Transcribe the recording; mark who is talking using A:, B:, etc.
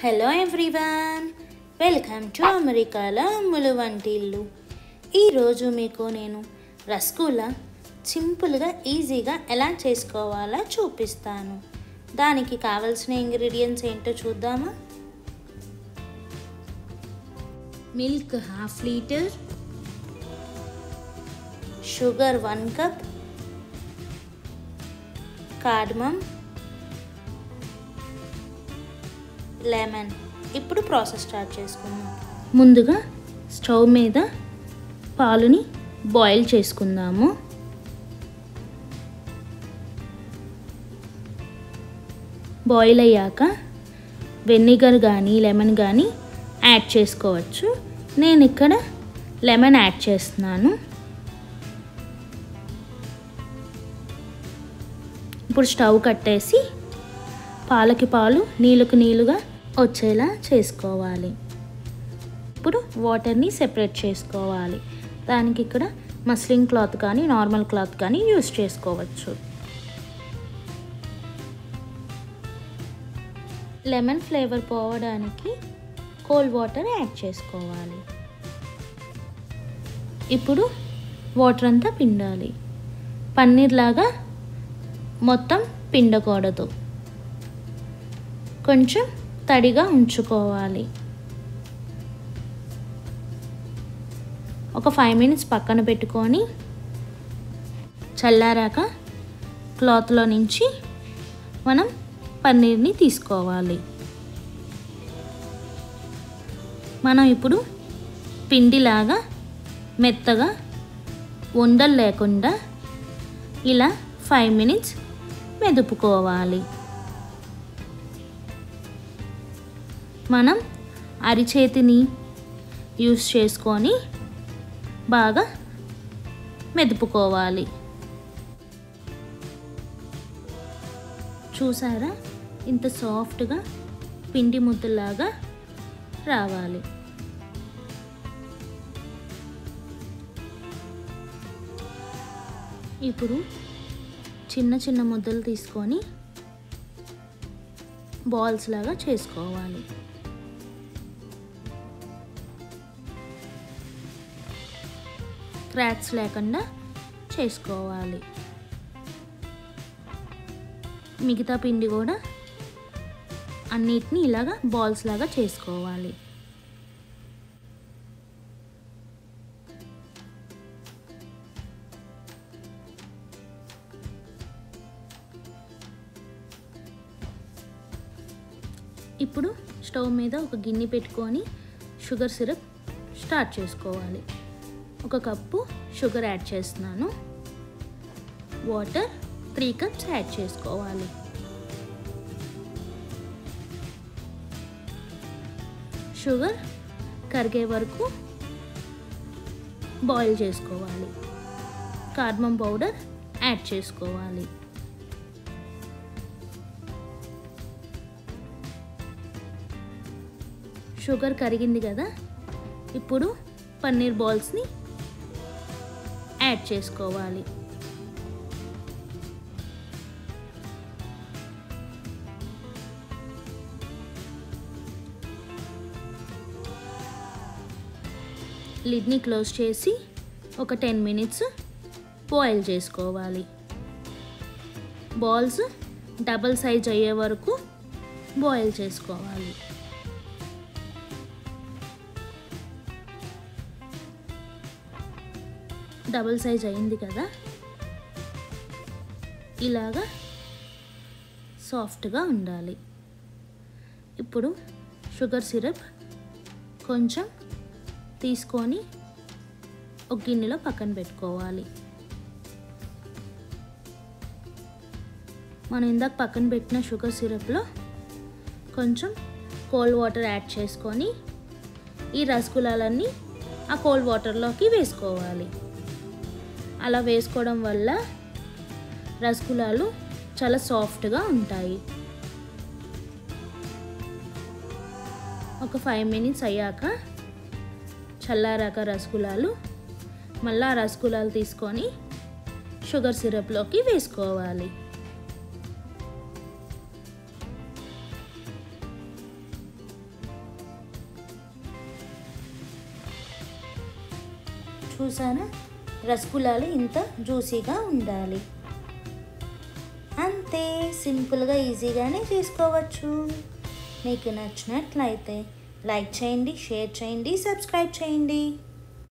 A: Hello everyone welcome to అమెరికాలో అమ్ములు వంటిల్లు ఈరోజు మీకు నేను రసగుల్లా సింపుల్గా ఈజీగా ఎలా చేసుకోవాలో చూపిస్తాను. దానికి కావలసిన ఇంగ్రీడియంట్స్ ఏంటో చూద్దామా? Milk half litre sugar one cup cardamom lemon. ఇప్పుడు ప్రాసెస్ స్టార్ట్ చేసుకుందాం. ముందుగా స్టవ్ మీద పాలుని బాయిల్ చేసుకుందాము. బాయిల్ అయ్యాక వెనిగర్ కానీ లెమన్ కానీ యాడ్ చేసుకోవచ్చు. నేను ఇక్కడ లెమన్ యాడ్ చేస్తున్నాను. ఇప్పుడు స్టవ్ కట్టేసి పాలకి పాలు నీళ్ళకు నీళ్ళుగా వచ్చేలా చేసుకోవాలి. ఇప్పుడు వాటర్ని సెపరేట్ చేసుకోవాలి. దానికి ఇక్కడ మస్లిన్ క్లాత్ కానీ నార్మల్ క్లాత్ కానీ యూస్ చేసుకోవచ్చు. లెమన్ ఫ్లేవర్ పోవడానికి కోల్డ్ వాటర్ యాడ్ చేసుకోవాలి. ఇప్పుడు వాటర్ అంతా పిండాలి. పన్నీర్ లాగా మొత్తం పిండకూడదు. కొంచెం తడిగా ఉంచుకోవాలి. ఒక ఫైవ్ మినిట్స్ పక్కన పెట్టుకొని చల్లారాక క్లాత్లో నుంచి మనం పన్నీర్ని తీసుకోవాలి. మనం ఇప్పుడు పిండిలాగా మెత్తగా ఉండలు లేకుండా ఇలా ఫైవ్ మినిట్స్ మెదుపుకోవాలి. మనం అరిచేతిని యూస్ చేసుకొని బాగా మెదుపుకోవాలి. చూసారా? ఇంత సాఫ్ట్గా పిండి ముద్దలాగా రావాలి. ఇప్పుడు చిన్న చిన్న ముద్దలు తీసుకొని బాల్స్ లాగా చేసుకోవాలి. క్రాక్స్ లేకుండా చేసుకోవాలి. మిగతా పిండి కూడా అన్నిటిని ఇలాగా బాల్స్ లాగా చేసుకోవాలి. ఇప్పుడు స్టవ్ మీద ఒక గిన్నె పెట్టుకొని షుగర్ సిరప్ స్టార్ట్ చేసుకోవాలి. ఒక కప్పు షుగర్ యాడ్ చేస్తున్నాను. వాటర్ త్రీ కప్స్ యాడ్ చేసుకోవాలి. షుగర్ కరిగే వరకు బాయిల్ చేసుకోవాలి. కార్మం పౌడర్ యాడ్ చేసుకోవాలి. షుగర్ కరిగింది కదా ఇప్పుడు పన్నీర్ బాల్స్ని యాడ్ చేసుకోవాలి. లిడ్ని క్లోజ్ చేసి ఒక టెన్ మినిట్స్ బాయిల్ చేసుకోవాలి. బాల్స్ డబల్ సైజ్ అయ్యే వరకు బాయిల్ చేసుకోవాలి. డబల్ సైజ్ అయింది కదా. ఇలాగా సాఫ్ట్గా ఉండాలి. ఇప్పుడు షుగర్ సిరప్ కొంచెం తీసుకొని ఒక గిన్నెలో పక్కన పెట్టుకోవాలి. మనం ఇందాక పక్కన పెట్టిన షుగర్ సిరప్లో కొంచెం కోల్డ్ వాటర్ యాడ్ చేసుకొని ఈ రసగుల్లాలన్నీ ఆ కోల్డ్ వాటర్లోకి వేసుకోవాలి. అలా వేసుకోవడం వల్ల రసగుల్లాలు చాలా సాఫ్ట్గా ఉంటాయి. ఒక ఫైవ్ మినిట్స్ అయ్యాక చల్లారాక రసగుల్లాలు మళ్ళీ రసగుల్లాలు తీసుకొని షుగర్ సిరప్లోకి వేసుకోవాలి. చూసారా? రసగుల్లాలు ఇంత జ్యూసీగా ఉండాలి. అంతే సింపుల్గా ఈజీగానే చేసుకోవచ్చు. మీకు నచ్చినట్లయితే లైక్ చేయండి షేర్ చేయండి సబ్స్క్రైబ్ చేయండి.